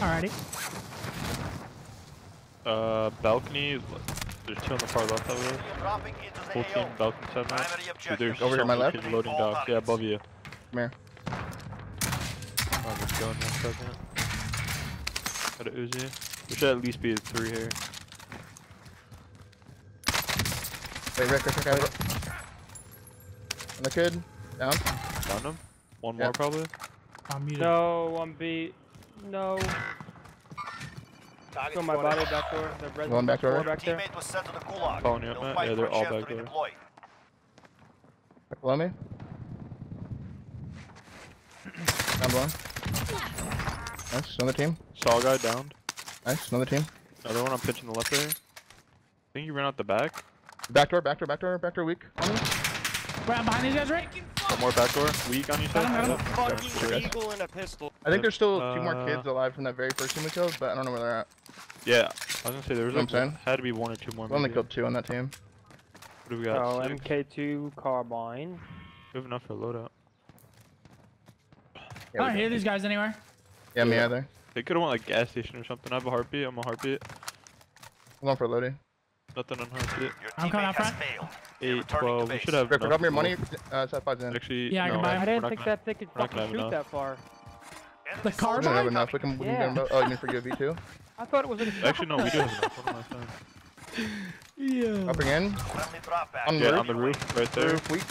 Alrighty. Uh, balcony. There's two on the far left of us. The Full team, AO. balcony seven. Dude, there's Over here, my left? kids loading docks. Yeah, above you. Come here. I'm just going one second. Got a Uzi. There should at least be a three here. Wait, Rick, Rick, Rick, Rick. On the kid. Down. Found him. One Yeah. more probably. I'm muted. No, one beat. No. Target Go my spotted. body back door. The red One back door. back there. Teammate was sent to the gulag. Following you up, Matt? Yeah, they're all back there. redeploy. Below me. Down below. Nice. Another team. Saw guy downed. Nice. Another team. Another one I'm pitching the left there. I think you ran out the back. Back door, back door, back door, back door weak. On me. Right I'm behind these guys, right? One more back door. Weak on you side. Got him, Yep. Fucking Sure, eagle and a pistol. I think there's still two more Uh, kids alive from that very first team we killed, but I don't know where they're at. Yeah, I was gonna say there was Know like what I'm saying? had to be one or two more. We only maybe. killed two on that team. What do we got? Oh, Six? MK2 carbine. We have enough for loadout. Yeah, I don't hear these guys anywhere. yeah me either. They could have went like gas station or something. I have a heartbeat. I'm a heartbeat. I'm going for loading. Nothing on heartbeat. Your I'm coming teammate out has front. failed. They're 8, 12. We should have. Rick, enough drop me your money. Uh, South five's in. Actually, Yeah, I can no, buy it. I didn't think gonna- that thing could fucking shoot enough. that far. The car We don't have Carbine? enough. We can, we can Yeah. get. Oh, you mean for UV too? I thought it was in Actually, no, we do have enough. What am I? Yeah. Upping in. Friendly drop back. On the Yeah, roof. on the roof, right there. Roof weak.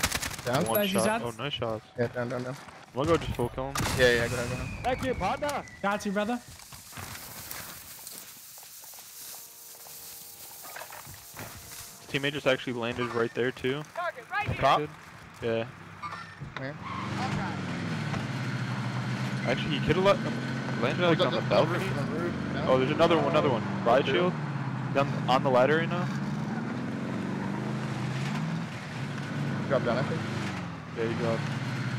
Down. One Nice shot. shots. Oh, nice shots. Yeah, down, down, down. I'm gonna go just full kill him. Yeah, yeah, go ahead, go ahead. Thank you, partner. Got you, brother. Teammate just actually landed right there too. Top. Yeah. Here. Actually, he could have let landed like Oh, on the the- balcony. the roof. Down. Oh, there's another one. Another one. Ride shield. Down on the ladder right now. Drop down, I think. There you go.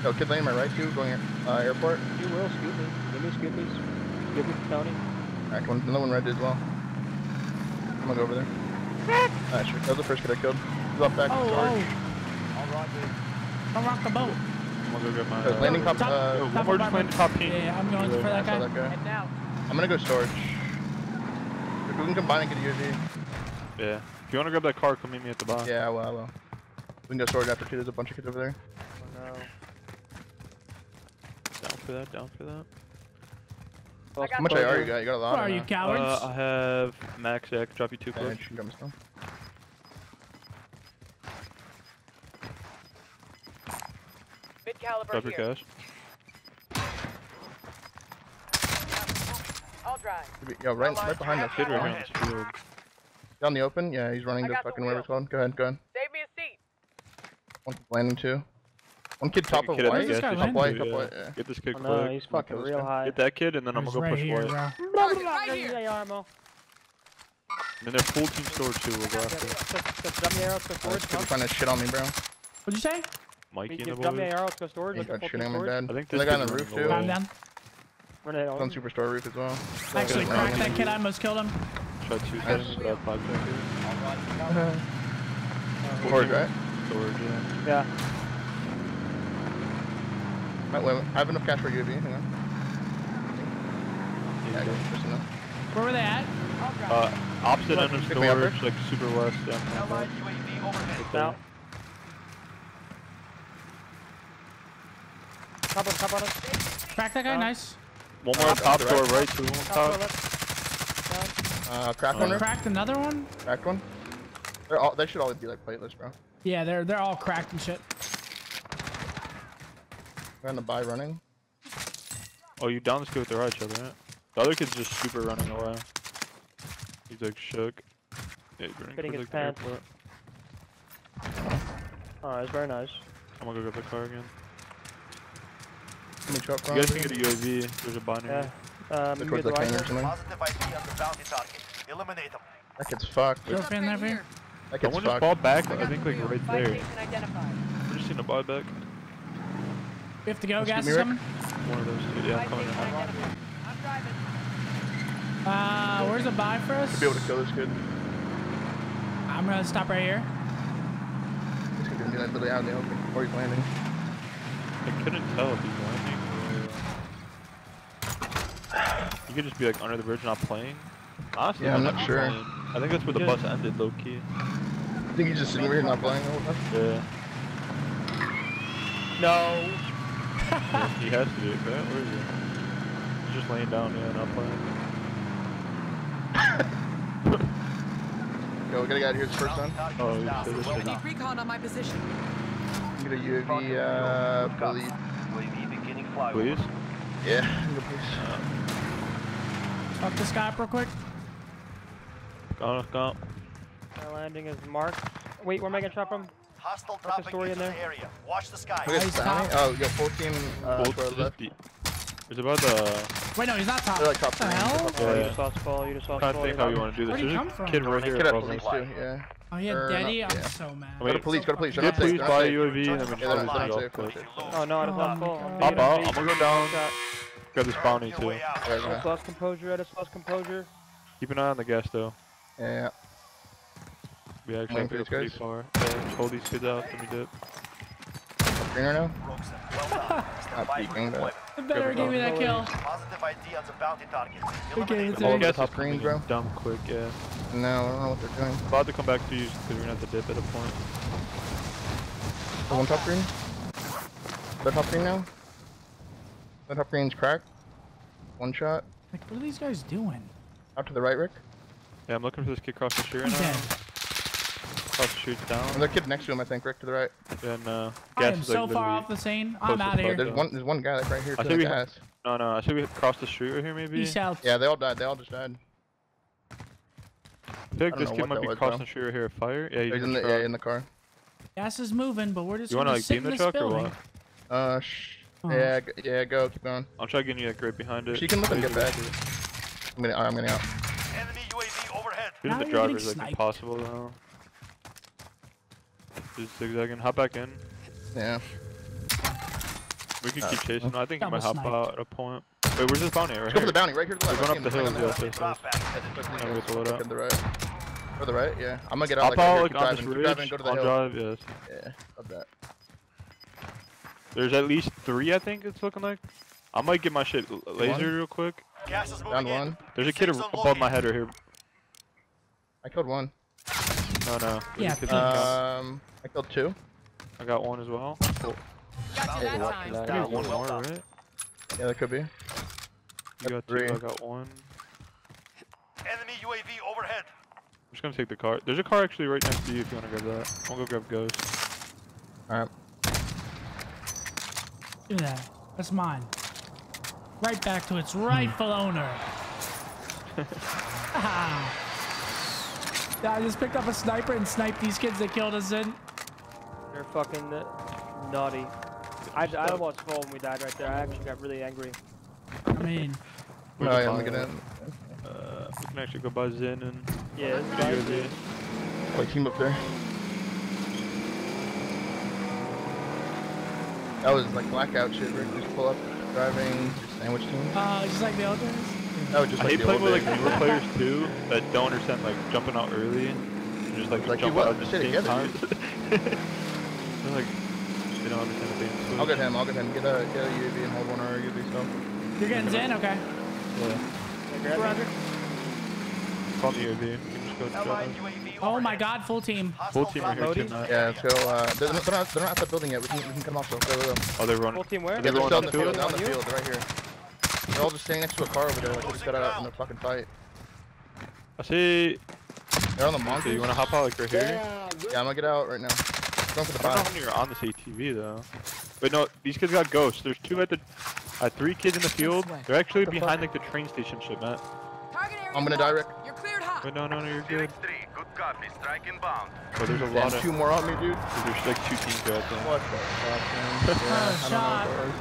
Oh, kid lane, my right too, going uh, airport. You will scoop me. Give me scoopies. Give me Tony. Alright, one, another one red as well. I'm gonna go over there. Alright, sure. That was the first kid I killed. He's up back. Oh, storage. oh. All right, dude. Don't rock the boat. I'm gonna go get my. Uh, landing top, Top- uh, Yo, top one just apartment. top pink. Yeah, yeah, I'm going Yeah, for that saw guy. that guy. Heading out. I'm gonna go storage. If we can combine and get a UAV. Yeah. If you wanna grab that car, come meet me at the bar. Yeah, I will, I will. We can go storage after too. There's a bunch of kids over there. Oh, no. Down for that. Down for that. How much AR you got? You got a lot. Where are you, not? cowards? Uh, I have max. Yeah, I can drop you two Yeah, clips. You can grab me still. Mid caliber Drop your here. cash. I'll drive. Yo, right, right behind us. Kid right here on this field. Down the open? Yeah, he's running I to fucking wherever wheel. it's called. Go ahead, go ahead. Save me a seat. One kid's landing too. One kid top of kid white. This guy station Top white, top yeah. white, yeah. Get this kid Oh, no, quick. he's fucking real guy. high. Get that kid, and then I'm gonna go right push here, white. bro. right here. the ammo. And then they're full team storage too. We'll go after Just, just drop me arrows, go storage. this kid's Come. trying to shit on me, bro. What'd you say? Mikey You and the drop me boys. arrows, go storage. He's Look got shooting team on bed. I think Another this guy on the roof too. away. I'm down. Run ahead. On superstore roof as well. Actually, Yeah. cracked that kid. I almost killed him. Shot two seconds, but I five seconds. Forward, right? Storage, yeah. Yeah. Might wait, I have enough cash for UAV. Hang on. Yeah, I just enough. Where were they at? Uh, opposite end of Pick me up, storage, like super west. Yeah. Allied UAV overhead. Now. Top on, top on us. Crack that guy. Uh, Nice. One more top right. door right, two on Top top. door. Uh, cracked one, Rick? Cracked another one. Cracked one? They're all, they should all be like plateless, bro. Yeah, they're they're all cracked and shit. We're on the buy running. Oh, you down this kid with the right shoulder, right? The other kid's just super running away. He's like shook. Yeah, he's running Fitting towards, his like, the pants. airport. Alright, it's very nice. I'm gonna go get the car again. Let me chop You guys can get a UAV. There's a binary. Yeah. Um, Look towards the canyon or something. Positive ID on the bounty target. Eliminate them. That kid's fucked. Throw a fan there for you. That kid's Someone just fucked. bought back, I I think like right there. station identified. I just seen a buyback. We have to go. Excuse Gas is coming. One of those two. Yeah, Buy I'm coming in. I'm driving. Uh, where's the buy for us? Should be able to kill this kid. I'm gonna stop right here. This could be like literally out in the open, or he's landing. I couldn't tell if he's landing or. You could just be like under the bridge not playing. Honestly, Yeah, I'm I not think sure. playing. I think that's where the Yeah. bus ended, low key. I think he's just sitting over here not playing the time. Yeah. No. he has to do it, right? Where is he? He's just laying down, yeah, not playing. Yo, we gotta get out of here this first time. Bounty target Oh, is you down. said this Well was- done. Need recon on my position. Get a UAV, uh, believe. UAV beginning flyover. Please? Yeah, go please. Fuck this guy up real quick. Go, gone. My landing is marked. Wait, we're making a shot from. Hostile the dropping story into in the there? area. Watch the sky. Look at Nice Bounty. top. Oh, yo, full team, uh, Well, to our left. It's about the. Wait, no, he's not top. They're like top What the hell? top Oh, you just saw Skull. You just lost saw I'm trying think how you want to do this. Where'd he There's come a from? kid right here Could have above police too, yeah. Oh, he had Or daddy? not, I'm yeah. so mad. Go to Wait. police, go to police. Get They're please buy a. UAV and then we Yeah, just they're not safe, go they're quick. Oh no, it's Oh not my full. I'm Hop out. I'm gonna go down. Shot. Grab this bounty too. way out. Yeah, Just lost composure. I just lost composure. Keep an eye on the gas though. Yeah, yeah. We actually Waiting have to go pretty guys? far. Yeah, just hold these kids out and we dip. Green right now? Roxon, well done. Stand Not by for peeking, but- deployment. It better Good give me that kill. Positive ID on the bounty target. Okay, Eliminate it's them. All in. the gas top is greens, coming bro. dumb quick, yeah. No, I don't know what they're doing. About to come back to you because we're gonna have to dip at a point. The one top green? The top green now? The top green's cracked. One shot. Like, what are these guys doing? Out to the right, Rick. Yeah, I'm looking for this kid across the street right He's now. dead. Across the street's down. And the kid next to him, I think, Rick, to the right. And uh, I gas am is so like far off the scene. I'm out of here. There's one. There's one guy like right here I to say the we- gas. No, no, I say we cross the street right here maybe. East south. Yeah, they all died. They all just died. I feel like I don't this kid might be was, crossing though. the street right here. Fire? Yeah, he's, He's in the yeah in the car. Gas is moving, but we're just You gonna wanna like sit beam in the this truck or building. what? Uh, shh. Yeah, yeah, go, keep going. I'll try getting you like right behind it. She can look and get back. I'm gonna, I'm gonna out. Enemy UAV overhead. Shooting Now the you're driver is like sniped. impossible though. Just zigzagging. Hop back in. Yeah. We can Uh, keep chasing. him. I think he double might hop sniped. out at a point. Wait, where's this bounty? Right Let's go for the bounty right here to the We're going up the I see him, hills, right on yes, yes, Drop back. Headed to I'm the gonna pull it up. the right. For the right, yeah. I'm gonna get out Hop like right out here, like keep on driving, this keep ridge. driving, go to the I'll hill. drive, yes. Yeah, love that. There's at least three, I think it's looking like. I might get my shit laser real quick. Gas is moving Down in. one. There's a kid Safe above my head right here. I killed one. No, no. Yeah, kid that counts. Um, I killed two. I got one as well. Got you Bounty that target time. is I down. got one more, right? Yeah, that could be. You Got got three. two, I got one. Enemy UAV overhead. I'm just gonna take the car. There's a car actually right next to you if you wanna grab that. I'm gonna go grab Ghost. Alright. Do that. That's mine. Right back to its rightful owner. Ah. Yeah, I just picked up a sniper and sniped these kids that killed us in. They're fucking naughty. I, I almost fell when we died right there. I actually got really angry. I mean, Where's Oh, the yeah, car look at at? Uh, we can actually go buy Zen and Yeah, it's video fine. this. Like team up there. That was like blackout shit, Rick. Just pull up, driving, just sandwich team. uh, just like the others. That was just I like hate the playing old with like newer players too that don't understand like jumping out early and just like, Like, jump out at the Stay same together, time. They're like they don't understand the game. So I'll get him, I'll get him. Get a, get a UAV and hold one or UAV stuff. You're getting Zen? Okay. Yeah. Roger. Call me UAV. You can go Allied jump. UAV Oh my god, full team. Full team right here Hostile too. Yeah, into let's go. Uh, they're, they're, not, they're not at the building yet. We can, we can cut them off, so go, go, go. Oh, they're running. Full team where? Yeah, they're Everyone still on in the the field, field? down the On you? field, they're right here. They're all just standing next to a car over there, like they just got out in a fucking fight. I see. They're on the So monkey. you wanna hop out like right here? Yeah, I'm gonna get out right now. Going for the I don't know bottom. when you're on this ATV though. But no, these kids got ghosts. There's two at the, uh, three kids in the field. They're actually the behind like the train station shit, Matt. I'm gonna die, Rick. You're cleared hot. Wait, no, no, no, you're good. Phoenix 3, good copy. Strike inbound. But there's a Damn, lot of. two more on me, dude. There's like two teams there, I think. What the fuck, man? Yeah, oh, I don't know shot. what it was.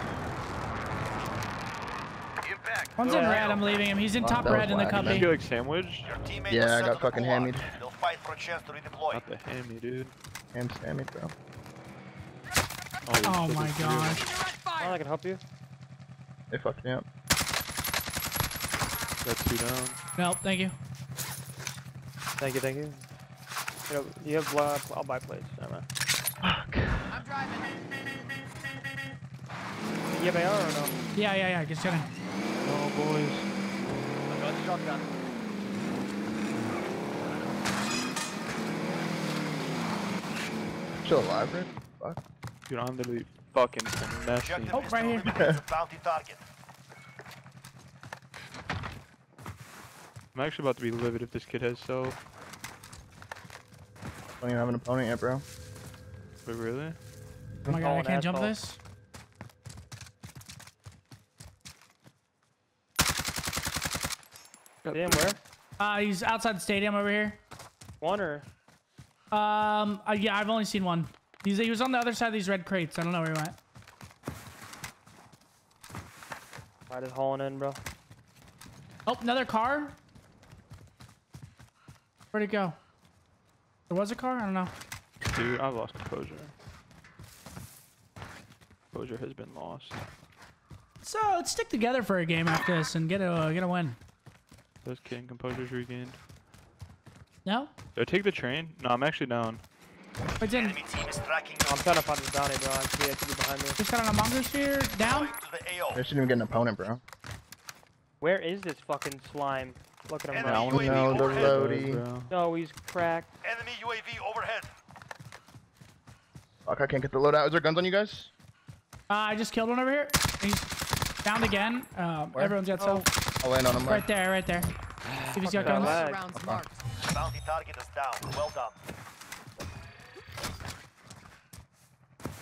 Impact. One's in Good red. kill. I'm leaving him. He's in top red in the whack, Did you like sandwiched? Your teammate Yeah, I got up fucking to hammied. They'll fight for a chance to redeploy. Not the hammy, dude. Damn, Sammy, bro. Oh, Oh my the three gosh. Oh, I can help you. They fucked me up. Got two down. Nope, thank you. Thank you, thank you. You, know, you have, uh, I'll buy plates. Never mind. Fuck. I'm driving. You have AR or no? Yeah, yeah, yeah. Just kidding. Oh, boys. I got going shotgun. Still alive, Rick? Fuck. Dude, I'm literally fucking finessing. Objective Oh, is right to here. eliminate the bounty target. I'm actually about to be livid if this kid has self. Don't even have an opponent yet, bro. Wait, really? Oh my god, I can't jump this. Damn, where? Uh, he's outside the stadium over here. One or? Um, uh, yeah, I've only seen one. He's, he was on the other side of these red crates. I don't know where he went. I just hauling in, bro. Oh, another car. Where'd it go? There was a car? I don't know. Dude, I lost composure. Composure has been lost. So let's stick together for a game after this and get a get a win. Those kidding, composure's regained. No? Do I take the train? No, I'm actually down. Wait, in. Enemy team is tracking I'm trying to find this bounty, bro. I see it could be behind me. Just got on a mongoose here. Down. to the AO. I just didn't even get an opponent, bro. Where is this fucking slime? Look at him, Enemy bro. UAV know the overhead. road. No, he's cracked. Enemy UAV overhead. Fuck, I can't get the loadout. Is there guns on you guys? Uh, I just killed one over here. He's down again. Um, Where? everyone's got Oh. self. I'll land on him. Right there, right there. If he's got guns. lag. Rounds marked. Bounty target is down. Well done.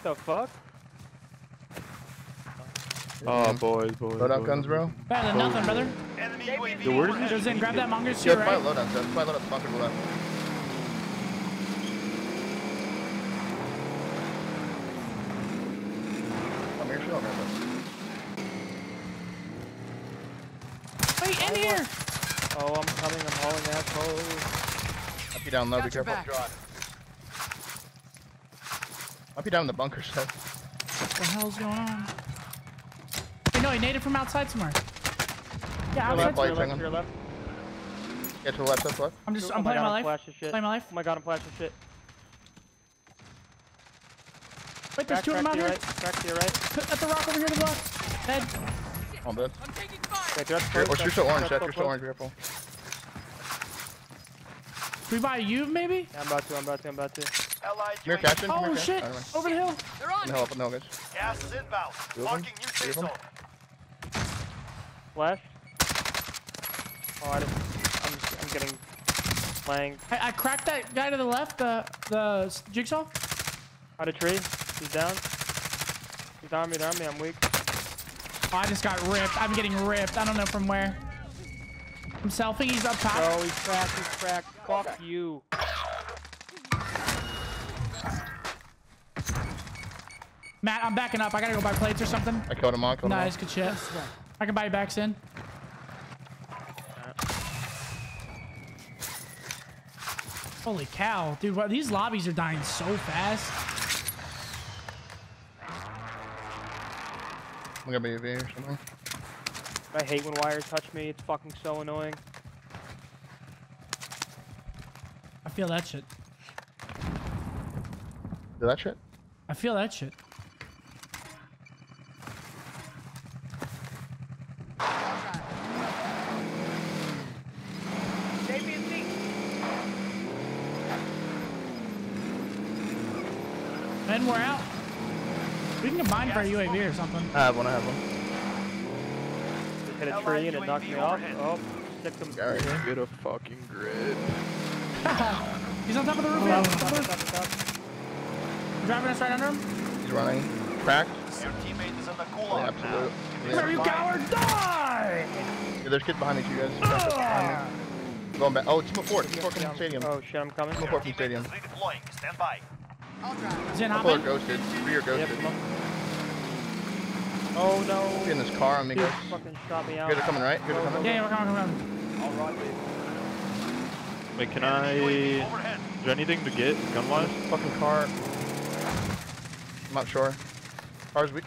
The fuck? Oh, boys, boys. Loadout boys. guns, bro. Better than nothing, brother. Enemy UAV Dude, where does overhead. Goes in, grab that mongoose to Yeah, your fight right. loadout. That's fight loadout. Bunker to the left. Come here, show me. Wait, in here. Oh, I'm coming. I'm hauling asshole. Up you down low. Be Got your careful. back. Up you down in the bunker shed. What the hell's going on? Hey, no, he naded from outside somewhere. Yeah, Hold on, outside. Flight to your left, to your left. Get to the left. That's left. I'm just, Oh I'm my playing God, my life. flashing shit. Playing my life. Oh my god, I'm flashing shit. Wait, there's Crack, two of them out here. right. Crack to your right. At the rock over here to the left. Dead. All dead. I'm taking fire. Okay, that's Here, close. or that's- shoot orange. that's Seth. close, You're close. orange. Careful. We buy you, maybe? Yeah, I'm about to, I'm about to, I'm about to. Allied Come here, UAV. Oh shit! Captain. Over the hill. They're On on the me. hill. Up on the hill, guys. Gas is inbound. Two of them? Marking new Three safe zone. Flash. Oh, I just, I'm, I'm getting flanked. I, I cracked that guy to the left. The the jigsaw. Out of tree. He's down. He's on me, he's on me. I'm weak. Oh, I just got ripped. I'm getting ripped. I don't know from where. I'm selfing. He's up top. Oh, he's cracked. He's cracked. Fuck you. Matt, I'm backing up. I gotta go buy plates or something. I killed him all. Killed him all. Nice, good shit. I can buy you backs in. Holy cow, dude! What, these lobbies are dying so fast. I'm gonna be a V or something. I hate when wires touch me. It's fucking so annoying. I feel that shit. Do that shit. I feel that shit. And we're out. We can combine for a UAV or something. I have one. I have one. Just hit a tree and it knocked me off. Oh, stick them. Guy right here. Get a fucking grid. He's on top of the roof. Stop, yeah. stop, stop, stop. Driving us right under him. He's running. Cracked. Your teammate is in the oh, Yeah, gulag absolute. now. Where you coward? Die! Yeah, there's kids behind me too, guys. Ah! Behind me. Going back. Oh, team of four. Team of four coming from stadium. Oh shit, I'm coming. Team of four from teammate stadium. is redeploying. Stand by. I'll drive. Is it are hopping? ghosted. Three are ghosted. come on. Oh no. Get in this car on me, Dude guys. fucking shot me You out. guys are coming, right? You guys are coming? Yeah, yeah, we're coming, we're coming. Wait, can I... Is there anything to get gun-wise? Fucking car. I'm not sure. Car's weak.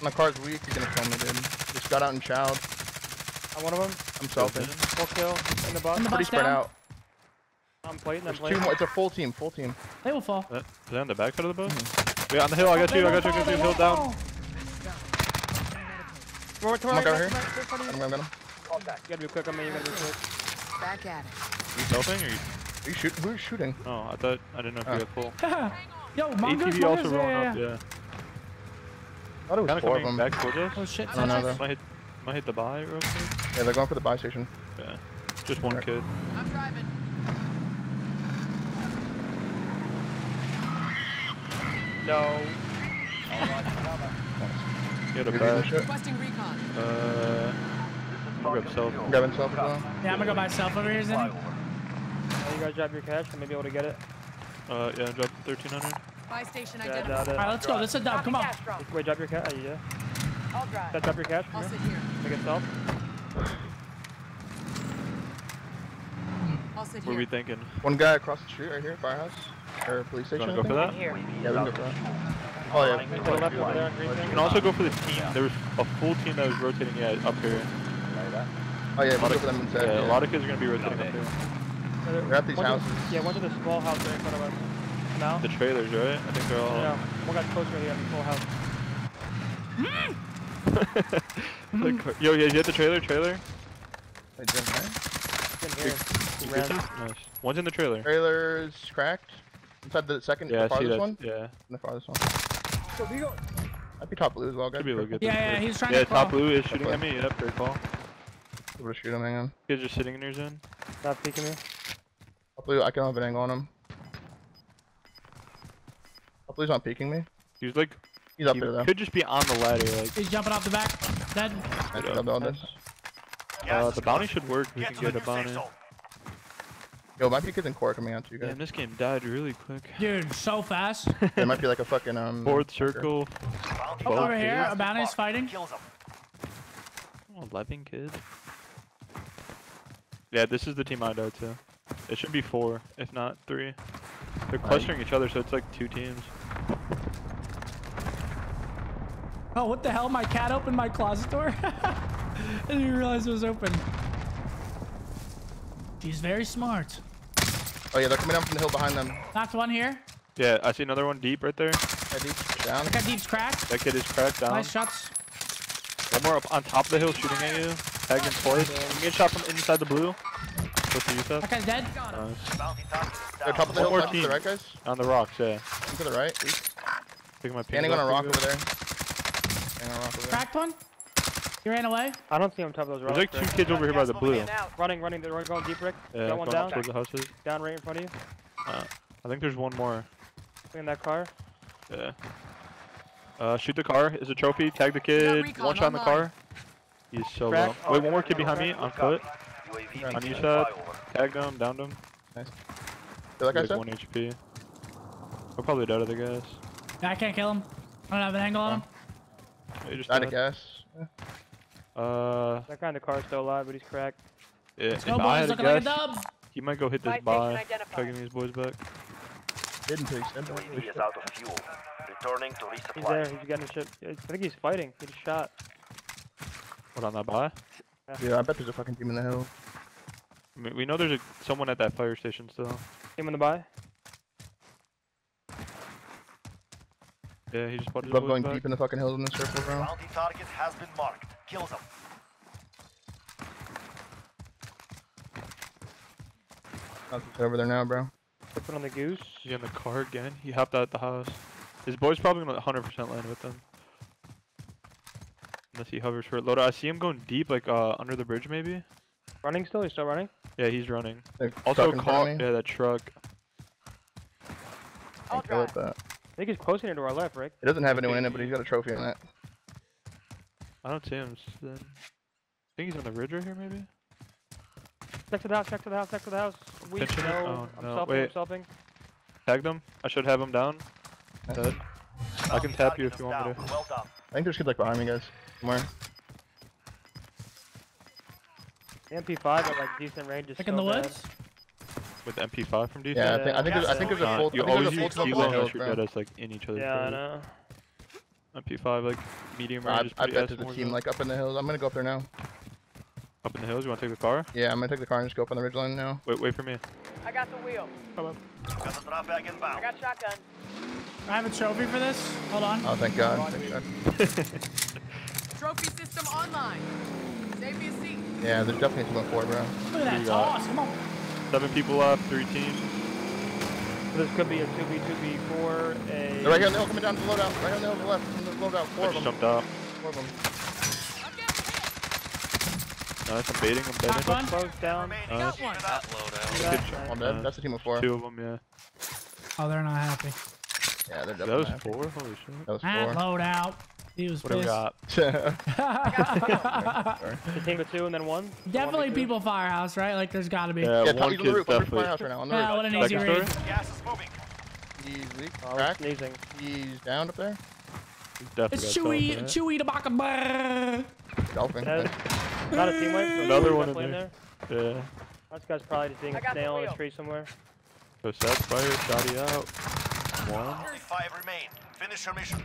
My car's weak. You're gonna kill me, dude. Just got out and chowed. I'm one of them. I'm selfing. Full kill. In the box. In the Pretty bus spread out. I'm plating. I'm There's two more. It's a full team. Full team. They will fall. Uh, that, is that on the backside of the boat? Mm-hmm. Yeah, on the hill. I got you. I got you. I got you. Hill down. fall. Come on, come Come on, on, go right, here. right, right in front of Got him. Got him. You gotta be quick on me. You gotta be quick. Back at it. You selfing or you? Are you shoot? Who's shooting? Oh, I thought I didn't know if Oh. you had full. Yo, mongoose, ATV also rolling yeah, up. yeah. Yeah. I thought it was Kind of four of them. back towards us. Oh shit. I don't know touch though. us. Might hit. Might hit the buy real quick. Yeah, they're going for the buy station. Yeah. Just one Okay. kid. I'm driving. No. He had a You're using bag. shit? Requesting recon. Uh. I'll grab self. I'm grabbing as well. Yeah, I'm gonna go by self over here, Zinni. Oh, you guys drop your cash. I may be able to get it. Uh, yeah, drop 1300. Buy station Yeah, identified. doubt it. Alright, let's go. let's a dub. Come on. Wait, drop your cash. Yeah. I'll drive. Drop your cash. I'll Yeah. sit here. Take it self. I'll sit What are we thinking? One guy across the street right here, firehouse or police station. wanna I go for think. that? Yeah, we can go for that. Oh yeah. To the left over there on green You can also go for the team. There was a full team that was rotating yeah, up here. Oh yeah, A we lot go of, for them instead. yeah, yeah. a lot of kids are gonna be rotating up here. They're at these One's in- houses. Yeah, one's in the small house right in front of us. Now? The trailers, right? I think they're all. Yeah. One got close right here in the full house. The Yo, yeah, you hit the trailer, trailer. They didn't, right? It's in here. He ran. Nice. One's in the trailer. Trailer's cracked. Inside the second, Yeah, the farthest that. one. Yeah. And the farthest one. I'd be top blue as well, guys. Should be a little. Yeah, yeah, he's trying Yeah, to crawl. top blue is shooting at me. Yep, great call. Able to shoot him, hang on. Kids are sitting in your zone. Stop peeking me. Top blue, I can have an angle on him. Top blue's not peeking me. He was like, He's up he there though. could just be on the ladder. Like, He's jumping off the back. Dead. Nice Yeah. job, Eldon. uh, the bounty should work. We Get can get a new safe bounty. zone. Yo, might be kids in core coming out to you guys. Damn, this game died really quick. Dude, so fast. it might be like a fucking um. Fourth circle, Bounty Both Over target here, has a been bounty's marked. fighting. Kills 'em. 11 kids. Yeah, this is the team I died to. It should be four, if not three. They're clustering each other, so it's like two teams. Oh, what the hell? My cat opened my closet door? I didn't realize it was open. She's very smart. Oh yeah, they're coming down from the hill behind them. Knocked one here. Yeah, I see another one deep right there. Yeah, deep down. I got deep's cracked. That kid is cracked down. Nice shots. One more up on top of the hill shooting at you. Tagged him twice. You get shot from inside the blue. Close to you, Seth. That guy's dead. Nice. Bounty target is They're top of the One hill, more left to the right, guys. On the rocks, yeah. To the right. East. Picking my ping Standing on a rock over there. Standing on a rock over there. Cracked one. He ran away. I don't see him on top of those rocks. There's like two Rick. kids over here by the blue. Running, running. They're going deep, Rick. Yeah, got one going down. towards the houses. Down right in front of you. Uh, I think there's one more. In that car. Yeah. Uh, shoot the car. Is a trophy. Tag the kid. recon One shot in the car. He's so Crack. low. Wait, one more kid behind me on foot. On On you side. flyover. Tagged him. Downed him. Nice. like I Like said. one HP. We're probably dead, I guess. Yeah, I can't kill him. I don't have an angle on him. Yeah, just Out of dead. gas. Yeah. Uh, That kind of the car's still alive, but he's cracked. yeah, if No I boys had to looking like a dub. he might go hit this Buy station buy. identified. Try getting these boys back. Didn't take step. UAV is out of fuel. Returning to He's there. resupply. He's getting shit. I think he's fighting. He just shot. What on that buy? Yeah, I bet there's a fucking team in the hill. I mean, we know there's a, someone at that fire station still. Him in the buy. Yeah, he just bought his Love going back. deep in the fucking hills in the circle, bro. Bounty target has been marked. Kills 'em. Nothing's over there now, bro. Put on the goose. He in the car again. He hopped out the house. His boy's probably gonna 100% land with him. Unless he hovers for it. Loda, I see him going deep, like uh under the bridge maybe. Running still? He's still running? Yeah, he's running. They're Also, truck car. Yeah, that truck. I'll Can't drive. but I think he's closing it to our left, Rick. it doesn't have anyone in it, but he's got a trophy in it. I don't see him. Then. I think he's on the ridge right here, maybe. Next to the house, next to the house, next to the house. We Pinching it? no. Oh, I'm no. selfing, Wait. I'm selfing. Tagged him. I should have him down. Dead. I can tap you if you is want me to. Well done. I think there's kids like behind me, guys. Somewhere. The MP5 at like decent range is Like so in the bad. woods. With the MP5 from DC. Yeah, I think I think there's, I think there's a Uh, full. you I always use full team kilo on unless you're bro. dead us like in each other's Yeah, I know. MP5 like medium I, range is I pretty bet ass there's a more team like up in the hills. I'm gonna go up there now. Up in the hills, you wanna take the car? Yeah, I'm gonna take the car and just go up on the ridgeline now. Wait, wait for me. I got the wheel. Got the drop bag I got shotgun. I have a trophy for this. Hold on. Oh, thank God. Thank God. Trophy system online. Save me a seat. Yeah, there's definitely someone forward, bro. Look at that you toss. Come on. Seven people left, three teams. This could be a 2v2v4, a... They're right here on the hill, coming down to the loadout. Right here on the hill to the left, from the loadout. Four I of just them. jumped out. Four of them. I'm getting hit. Nice, I'm baiting, I'm baiting. one. Close down. Nice. Uh, got one. Get up. Good Nice. shot. One dead. Nice. That's a team of four. Two of them, yeah. Oh, they're not happy. Yeah, they're That definitely was happy. four? Holy shit. That was four. load out. He was What do we pissed. got? The team of two and then one. Definitely 1v2. people firehouse, right? Like there's got to be. Yeah, yeah, one he's on the kid's roof. On the roof of my definitely. right now. On the Yeah, roof. what an Second easy read. Gas is moving. He's weak. Oh, Cracked. sneezing. He's down up there. He's definitely It's Chewy, something, Chewy the Baka. Dolphin. Dead. Not a team wipe. so Another one in definitely there. there. Yeah. This guy's probably just being a got snail in a tree somewhere. So set fire, shotty out. One. Only five remain. Finish your mission.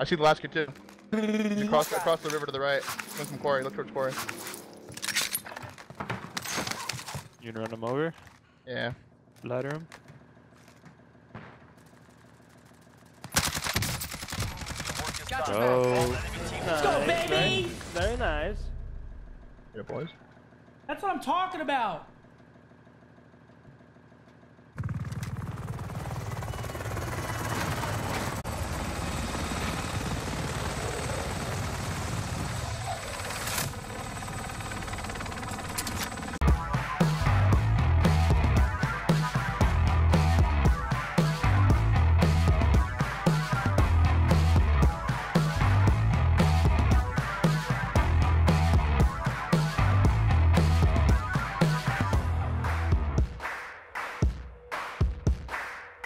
I see the last kid too. He's across, across the river to the right. Coming from quarry. Look towards quarry. You gonna run him over? Yeah. Ladder him? The work is Got done. you Bro. All enemy teams Nice, go, baby! Very, very nice. Yeah, boys. That's what I'm talking about.